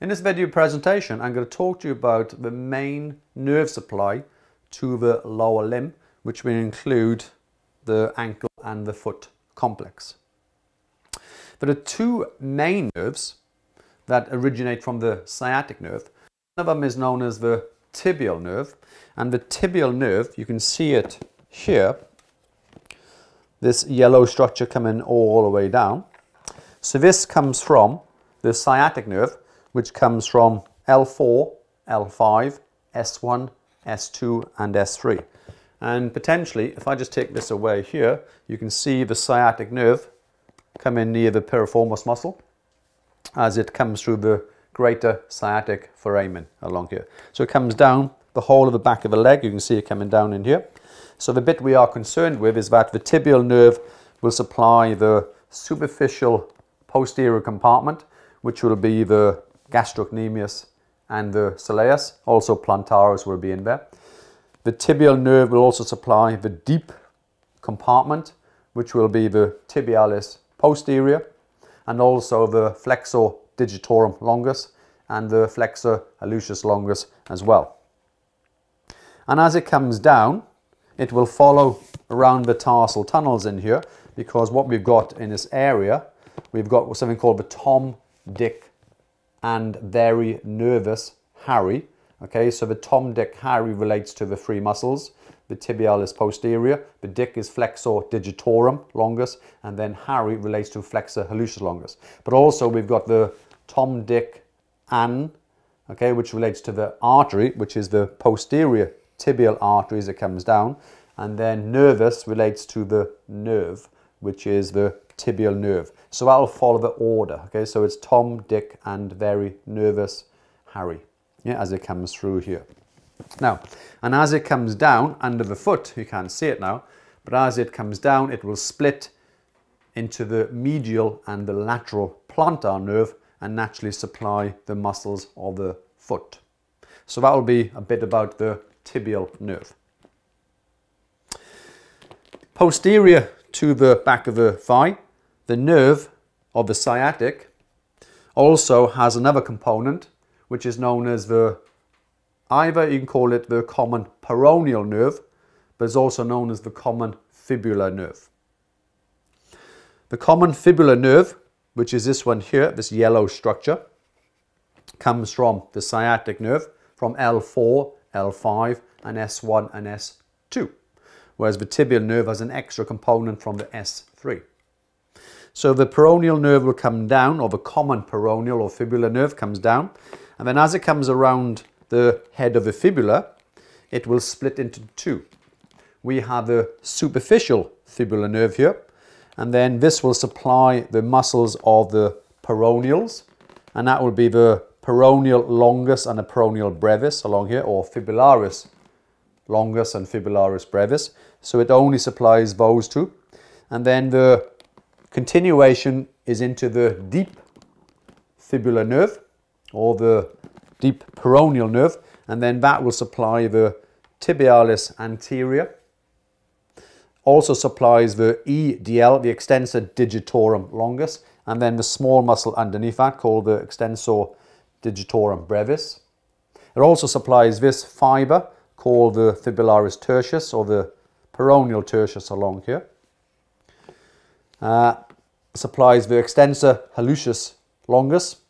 In this video presentation, I'm going to talk to you about the main nerve supply to the lower limb, which will include the ankle and the foot complex. There are two main nerves that originate from the sciatic nerve. One of them is known as the tibial nerve, and the tibial nerve, you can see it here, this yellow structure coming all the way down. So this comes from the sciatic nerve, which comes from L4, L5, S1, S2 and S3. And potentially, if I just take this away here, you can see the sciatic nerve come in near the piriformis muscle as it comes through the greater sciatic foramen along here. So it comes down the whole of the back of the leg. You can see it coming down in here. So the bit we are concerned with is that the tibial nerve will supply the superficial posterior compartment, which will be the gastrocnemius and the soleus. Also plantaris will be in there. The tibial nerve will also supply the deep compartment, which will be the tibialis posterior, and also the flexor digitorum longus and the flexor hallucis longus as well. And as it comes down, it will follow around the tarsal tunnels in here because what we've got in this area, we've got something called the Tom, Dick and very nervous Harry. Okay, so the Tom, Dick, Harry relates to the three muscles. The tibialis posterior, the Dick is flexor digitorum longus, and then Harry relates to flexor hallucis longus. But also we've got the Tom, Dick, Ann, okay, which relates to the artery, which is the posterior tibial artery as it comes down. And then nervous relates to the nerve, which is the tibial nerve. So that'll follow the order. Okay, so it's Tom, Dick, and very nervous Harry. Yeah, as it comes through here. Now, and as it comes down under the foot, you can't see it now, but as it comes down, it will split into the medial and the lateral plantar nerve and naturally supply the muscles of the foot. So that will be a bit about the tibial nerve. Posterior to the back of the thigh, the nerve of the sciatic also has another component which is known as the, either you can call it the common peroneal nerve, but it's also known as the common fibular nerve. The common fibular nerve, which is this one here, this yellow structure, comes from the sciatic nerve from L4 L5 and S1 and S2, whereas the tibial nerve has an extra component from the S3. So the peroneal nerve will come down, or the common peroneal or fibular nerve comes down, and then as it comes around the head of the fibula, it will split into two. We have the superficial fibular nerve here, and then this will supply the muscles of the peroneals, and that will be the peroneal longus and a peroneal brevis along here, or fibularis longus and fibularis brevis. So it only supplies those two. And then the continuation is into the deep fibular nerve, or the deep peroneal nerve, and then that will supply the tibialis anterior. Also supplies the EDL, the extensor digitorum longus, and then the small muscle underneath that called the extensor digitorum brevis. It also supplies this fibre called the fibularis tertius or the peroneal tertius along here. Uh, supplies the extensor hallucis longus,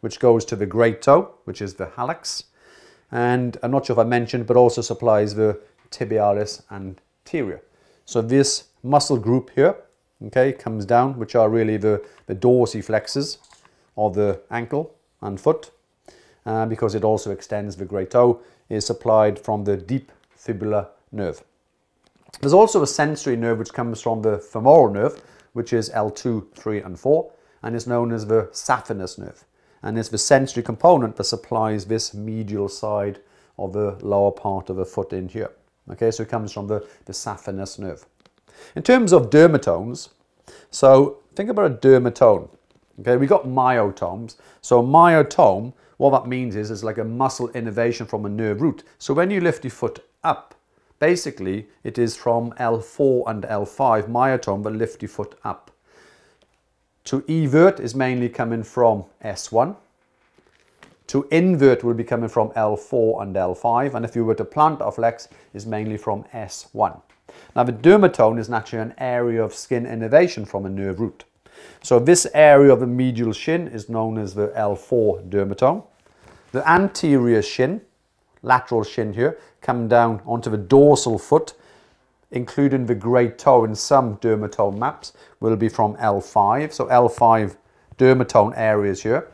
which goes to the great toe, which is the hallux. And I'm not sure if I mentioned, but also supplies the tibialis anterior. So this muscle group here, okay, comes down, which are really the, the dorsiflexors of the ankle and foot uh, because it also extends the great toe is supplied from the deep fibular nerve. There's also a sensory nerve which comes from the femoral nerve which is L2, 3 and 4 and is known as the saphenous nerve and it's the sensory component that supplies this medial side of the lower part of the foot in here. Okay, so it comes from the, the saphenous nerve. In terms of dermatomes, so think about a dermatome. Okay, we got myotomes. So myotome, what that means is it's like a muscle innervation from a nerve root. So when you lift your foot up, basically it is from L4 and L5 myotome that lift your foot up. To evert is mainly coming from S1 To invert will be coming from L4 and L5, and if you were to plantar flex, is mainly from S1. Now the dermatome is naturally an area of skin innervation from a nerve root. So this area of the medial shin is known as the L4 dermatome. The anterior shin, lateral shin here, come down onto the dorsal foot, including the great toe in some dermatome maps, will be from L5. So L5 dermatome areas here.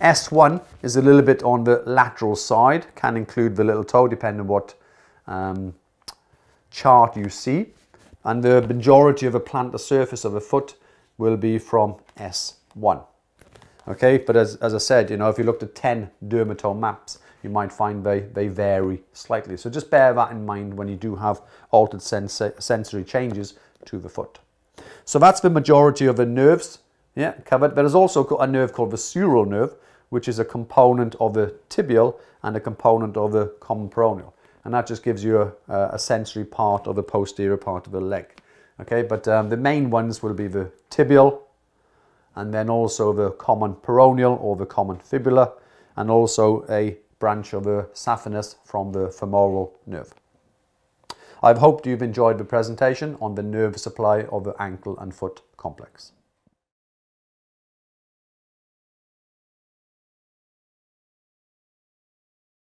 S1 is a little bit on the lateral side, can include the little toe depending on what um, chart you see. And the majority of the plantar surface of the foot will be from S1. Okay, but as, as I said, you know, if you looked at 10 dermatome maps, you might find they, they vary slightly. So just bear that in mind when you do have altered sens sensory changes to the foot. So that's the majority of the nerves yeah, covered. There's also a nerve called the sural nerve, which is a component of the tibial and a component of the common peroneal. And that just gives you a, a sensory part of the posterior part of the leg. Okay, but um, the main ones will be the tibial, and then also the common peroneal or the common fibula, and also a branch of the saphenous from the femoral nerve. I've hoped you've enjoyed the presentation on the nerve supply of the ankle and foot complex.